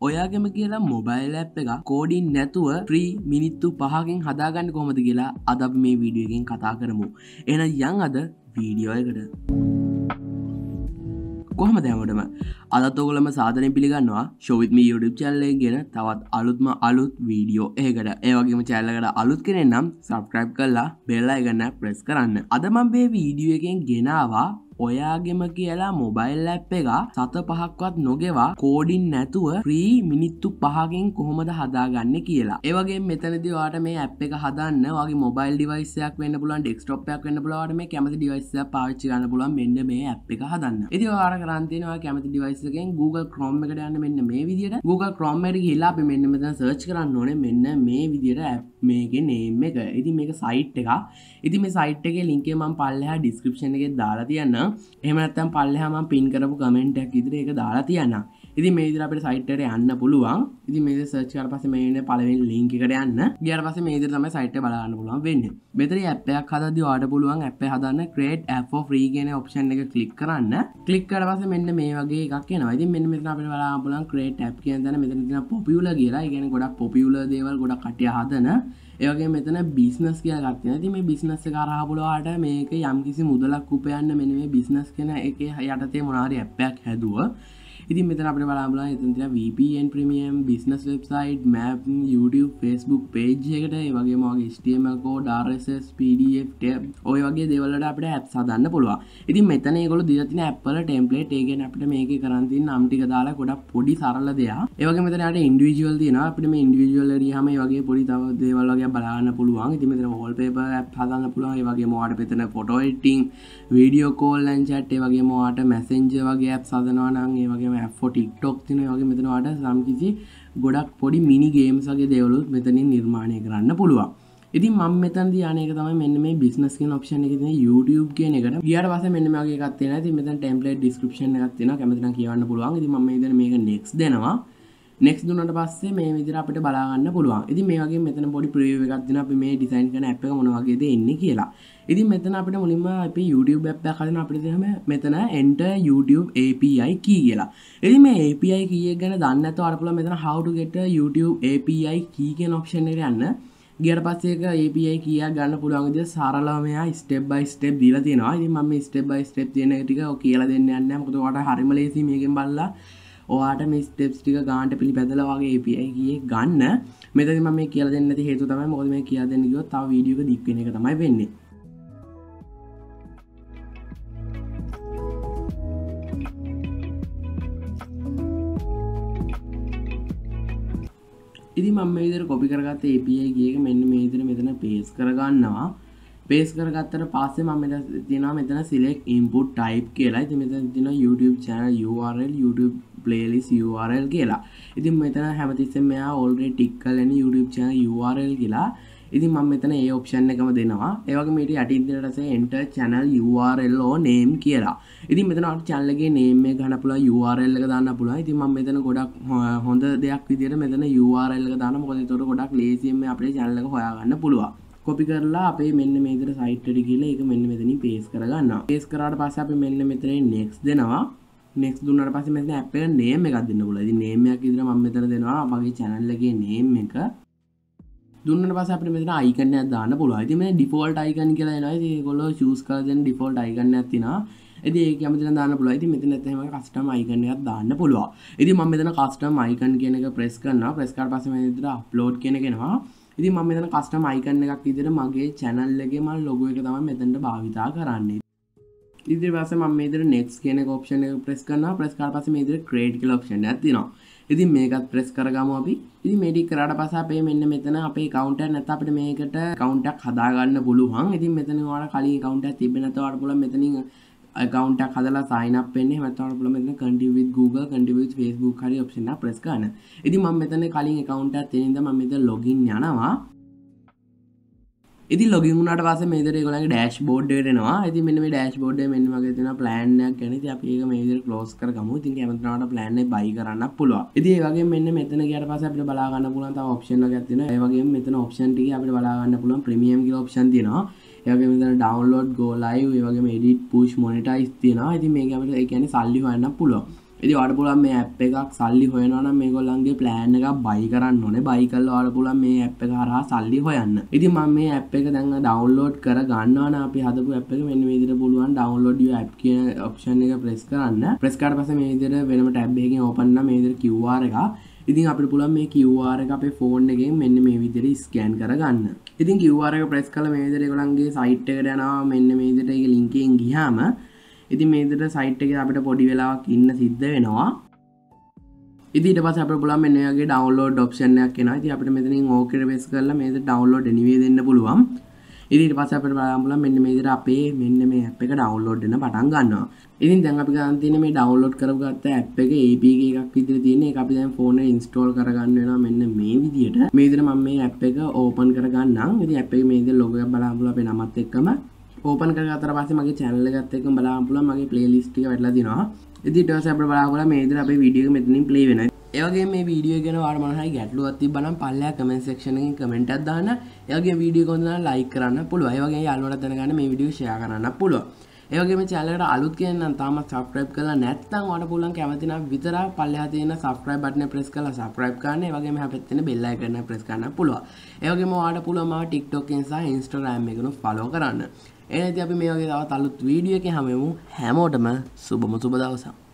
ඔයාගෙම කියලා mobile app එක coding නැතුව ප්‍රී මිනිත්තු පහකින් හදාගන්න කොමද කියලා අද මේ වීඩියෝගෙන් කතා කරමු. එන යං අද වීඩියෝයකට කොහම දැමටම අදතෝගලම සාධනය පිළිගන්නවා. ශොවිත්ම YouTube චල්ලය ගෙන තවත් අලුත්ම අලුත් වීඩියෝ ඒකට ඒවගේම චැල්ලකට අලුත් කෙනෙ නම් සබස්ක්‍රයිබ් කරලා බෙල්ලා ගන්න ප්‍රෙස් කරන්න. අදමම්බේ වීඩියෝ එකෙන් ගෙනවා ඔයාගෙම කියලා මොබයිල් ඇප් එක සත පහක්වත් නොගෙවා කෝඩින් නැතුව ප්‍රී මිනිත්තු පහකින් කොහොමද හදාගන්න කියලා. ඒවගේ මෙතනදවාට මේ ඇප් එක හදන්න වගේ මොබයිල් ඩිවයිසයක් වන්න පුලන් ඩෙක්ස්ටොප්යක් වන්න පුලවට මේ කැමති ඩිවයිස පාච්චි ගන්න පුලන් මෙන්න මේ ඇප් එක හදන්න. ඉති වාර කරන්තිනවා කැමති ඩිවයිසකෙන් Google Chrome එකට යන්න මෙන්න මේ විදිට Google Chrome එට කියලා අපි මෙන්න මෙතන සර්ච් කරන්න ඕනේ මෙන්න මේ විදියට ඇප් මේක නේම් එක. ඉති මේක සයිට් එක ඉති මේ සයිට් එක ලින්කේ මම් පල්ලහා ඩිස්ක්‍රපෂන එක දාලා තියන්න එමනත්තම් පල්ලහම පින් කරපු කමෙන්ටක් ඉදිරි එක දාලා තියන්න ඉති මේදර අපට සයිට්ට යන්න පුළුවන්. ඉති මේ සර්ච් කර පස මේන පලවෙන් ලින්කට යන්න. ගියර පස මේදර තම සයිට බලන්න පුළුවන් වෙන්න. බෙතර ඇපයක් හද වාට පුළුවන් ඇප හදන්න ක්‍රේට් ඇ ්‍රීගෙන ඔප්ෂන් එක කලික් කරන්න. කලික් කර පස මෙන්න මේ වගේ එකක් නවති මෙන්න මෙත අපට බලා පුලන් ක්‍රේට් ඇප් කියදන මෙතන පොපියුල කියලා. ගෙන ගොඩක් පොපියුල දේවල් ගොඩක් කටිය හදන. ඒවගේ මෙතන බිස්නස් කිය ගත්න ඇති මේ බිස්නස්ස කරහපුලවාට මේක යම්කිසි මුදලක් උපයන්න මෙන මේ බිස්නස් කෙන එක යටතේ මොනාරි ඇප්පයක් හැදුව ඉතින් මෙතන අපට බලාබලා එතන්තින VPN premium business website map YouTube Facebook page එකට. වගේ මගේ ස්ටමල් කෝඩ් RSS PDF ටැබ් ඔය වගේ දෙවලට අපට ඇප් සදන්න පුළුවන්. ඉතින් මෙතන ගොල දිතින ඇපල ටෙම්පලේට් ඒගෙන අපට මේක කරන්තින් නම්ටික දාලා ගොඩක් පොඩි සරල දෙයා ඒවගේ මෙතනට ඉන්ඩිවිජුවල් තින අපට මේ ඉන්ඩිවිජුවල් හම වගේ පොඩි තව දේවල් වගේ බලන්න පුළුවන්. ඉති මෙතන හොල් පේප ඇප් හදන්න පුළුවන්. වගේ මවාට පෙතන ෆොටෝයිටිං වීඩියෝ කෝල්ලන් චට්ේ වගේ මවාට මැසෙන්ජ වගේ ඇප් සදනවා නං ඒ වගේ ෆෝ ටික්ටොක් තින වගේ මෙතනවාට සම්කිසි ගොඩක් පොඩි මිනි ගේම්සගේ දෙවලුත් මෙතනින් නිර්මාණය කරන්න පුළුවන්. ඉතින් මම මෙතන් යනක තම මෙන්න මේ බිස්නස්ක ඔප්ෂන් එක YouTube කියන එකට. ගියට පස මෙන්න මගේ කත්තින ති මෙත ටම්පලට ඩිස්ක්‍රපෂන් එකත්තින කැමතින කියවන්න පුළුවන්. ති ම මේක නෙක්ස් දෙනවා. නෙක්ස් දුන්නට පස්සේ මේ විදිර අපට බලාගන්න පුළුවන්. ඉති මේගේ මෙතන පොඩි ප්‍රිය එකත්තින අපි මේ ඩිසයින් කන අප මොනවගේද එන්න කියලා. ඉති මෙතන අපට මුලින්ම අපි YouTube ඇප් කලන අපිටම මෙතන එන්ට YouTube API කී කියලා. එදි මේ API කිය ගැන දන්නත අරපුල මෙතන හවුටුගෙට YouTube API කීගෙන් ඔප්ෂන් එක යන්න. ගියට පස්සේක API කිය ගන්න පුළුවන්ගද සරලාමයා ස්ටෙබ් බයි ස්ටෙබ් දීලා තියෙනවා. ඉතින් මම ස්ටෙබ් බයි ස්ටෙබ් තියෙන ටික කියලා දෙන්න යන්න මොකද වට හරිම ලේසි මේකෙන් බලලා. ඔයාට මේ ස්ටෙප්ස් ටික ගාන්ට පිළි පැදල වගේ API කිය ගන්න. මෙතන මම මේ කියලා දෙන්න හේතු තමයි මොකද මේ කියලා දෙන්න ගියොත් තව වීඩියෝ එක දික් වෙන එක තමයි වෙන්නේ. ඉදි මම විදර කොපි කරගත්ත API ගියක මෙන්න මේ විදිහට මෙතන පේස් කරගන්නවා. පේස් කරගත්තට පස්සේ මම තියෙනවා මෙතන සිලෙක් ඉන්පුට් ටයිප් කියලා. ඉතින් මෙතන තියෙනවා YouTube channel URL YouTube playlist URL කියලා. ඉතින් මෙතන හැමතිස්සෙම මෙයා already ටික් කරලා YouTube channel URL කියලා. ඉතින් මම මෙතන ඒ ඔප්ෂන් එකම දෙනවා. ඒ වගේ මේට යටින් තියෙන රසේ enter channel URL or name කියලා. ඉතින් මෙතන අපිට channel එකේ name එක ගන්න පුළුවන් URL එක දාන්න පුළුවන්. ඉතින් මම මෙතන ගොඩක් හොඳ දෙයක් විදිහට මෙතන URL එක දාන්න මොකද ඒතකොට ගොඩක් ලේසියෙන් අපේ channel එක හොයාගන්න පුළුවන්. කොපි කරලා අපේ මෙන්න මේදර සයිට්ට කියලා එක මෙන්න මෙතනින් පේස් කරගන්න පේස් කරාට පස්ස අපි මෙන්න මෙතන නෙක්ස් දෙනවා. නෙක්ස් දුන්නට පස්සේ මෙතන ඇප් එක නේම් එකක් දෙන්න පුළුවන්. ඉතින් නේම් එකක් විදිහට මම මෙතන දෙනවා මගේ channel එකේ නේම් එක. දුන්නට පස්සේ අපිට මෙතන icon එකක් දාන්න පුළුවන්. ඉතින් මේ default icon කියලා එනවා. ඉතින් ඒගොල්ලෝ choose කරලා දෙන default icon එකක් තියෙනවා. ඉතින් ඒක කැමති නම් දාන්න පුළුවන්. ඉතින් මෙතන නැත්නම් එහෙම custom icon එකක් දාන්න පුළුවන්. ඉතින් මම මෙතන custom icon කියන එක press කරනවා. press කරලා පස්සේ මේ විදිහට upload කියන එක එනවා. ඉතින් මම මෙතන කස්ටම් අයිකන් එකක් විදිහට මගේ channel එකේ මම logo එක තමයි මෙතනට භාවිතා කරන්නේ. ඉදිරි පස්සේ මම මේ විදිහට next කියන එක option එක press කරනවා. press කරලා පස්සේ මේ විදිහට create කියලා option එකක් තියෙනවා. ඉතින් මේකත් press කරගමු අපි. ඉතින් මේ ටික කරාට පස්සේ අපේ මෙන්න මෙතන අපේ account එක නැත්නම් අපිට මේකට account එකක් හදාගන්න පුළුවන්. ඉතින් මෙතන ඔයාලා කලින් account එකක් තිබ්බේ නැත්නම් ඔයාලට පුළුවන් මෙතනින් account එකක් හදලා sign up වෙන්න එහෙම නැත්නම් ඔයාලට පුළුවන් මෙතන continue with Google continue with Facebook හරි option එක press කරන්න. ඉතින් මම මෙතන කලින් account එකක් තියෙන ඉඳන් මම මෙතන login යනවා. ඉති ලොගිමුණට පස මේදර ගොලගේ ඩෑශ් බෝඩ්ඩනවා ඇති මෙම ඩෑශ් බෝඩ් මෙන්න වගේ තින ප්ලෑන්යක් ගැන අපඒක මේදර කලෝස් කරගම. ති ඇමතනට ප්ලෑන්න බයි කරන්න පුළුව ඉති ඒගේ මෙන්න මෙතන ගට පස අපට බලාගන්න පුලන් ඔප්ෂන ගත්තින ඒවගේ මෙතන ඔප්ෂන්ට අපට බලාගන්න පුළන් ප්‍රමියම් ඔප්ෂන් තිනවා ඒගේ මෙතන ඩවන්ලෝඩ් ගෝලයි වගේ ඩිට පුෂ් මොනිටයිස් තින ඇති මේ අපට එකන සල්ලි වන්න පුළුව ඉති අඩ පුලන් මේ ඇප් එකක් සල්ලි හොයනන මේගොල්ලන්ගේ ප්ලෑන් එක බයි කරන්න ඕනේ. බයි කල්ල අඩ පුලන් මේ ඇප් එක හරහා සල්ලි හොයන්න. ඉති ම මේ ඇප් එක දැන් ඩවන්ලෝඩ් කර ගන්නවන අපි හදපු ඇප් එක මෙන්න විදිර පුළුවන් ඩවන්ලෝඩ ඇප් කියන ඔප්ෂන් එක ප්‍රෙස් කරන්න. ප්‍රෙස්කාට පස මේදිර වෙනම ටැබ්බේකින් ඕපන්න මේදිර කිව්වාර එක ඉතින් අප පුළන් මේ කිව්වාර එක අපේ ෆෝන් එකෙන් මෙන්න මේ විදිර ස්කෑන් කරගන්න. ඉතින් කිව්වාරක ප්‍රෙස් කල මේදර ගොලන්ගේ සයිට් එකට යනවා. මෙන්න මේදට එක ලිංකෙන් ගිහාම ඉතින් මේදට සයිට් එක අපිට පොඩි වෙලාවක් ඉන්න සිද්ධ වෙනවා. ඉදිට පස අප පුලා මෙන්නගේ ඩවන්ලෝඩ් ඔප්ෂන්යක් කෙන ති අපට මෙතනින් ඕකට වෙස් කරලා මේද ඩවන්ලෝඩ් නිවේ දෙන්න පුළුවන්. ඉදිට පස අපට බලාමුල මෙන්න මේදර අපේ මෙන්න මේ අප එක ඩවන්ලෝඩ්න පටන් ගන්නවා. ඉතින් දැන් අපි ගන්තින මේ ඩවන්ලෝඩ් කරගත්ත ඇප් එක AP එකක් විදිර තියෙන අපි දැන් ෆෝන ඉන්ස්ටෝල් කරගන්න වෙන මෙන්න මේ විදියට මේදර මම මේ ඇප් එක ඕපන් කරගන්නම්. ඉති ඇප් එක මේද ලොග බලාමුල අපේ නමත් එක්කම. ඕපන් කරගතර පස්සේ මගේ channel එකත් එක්ක බලන්න පුළුවන් මගේ playlist එක වැටලා දිනවා. ඉතින් ඊට පස්සේ අපිට බලන්න පුළුවන් මේ විදිහට අපේ වීඩියෝ එක මෙතනින් play වෙනවා. ඒ වගේම මේ වීඩියෝ ගැන ඔයාලා මොනවා හරි ගැටලුවක් තිබ්බනම් පල්ලෙහා comment section එකකින් comment එකක් දාන්න. ඒ වගේම වීඩියෝ එක හොඳ නම් like කරන්න පුළුවන්. ඒ වගේම යාළුවන්ට දැනගන්න මේ වීඩියෝ share කරන්න පුළුවන්. ඒ වගේම channel එකට අලුත් කෙනෙක් නම් තාමත් subscribe කරලා නැත්නම් ඔයාලට පුළුවන් කැමති නම් විතරක් පල්ලෙහා තියෙන subscribe button එක press කරලා subscribe කරන්න. ඒ වගේම එහා පැත්තේ තියෙන bell icon එක press කරන්න පුළුවන්. ඒ වගේම ඔයාලට පුළුවන් මාව TikTok එකෙන් සහ Instagram එකෙන් follow කරන්න. එනති අපි මේ වගේ තවත් අලුත් වීඩියෝ එක හැමමු හැමෝටම සුබම සුබ දවසක්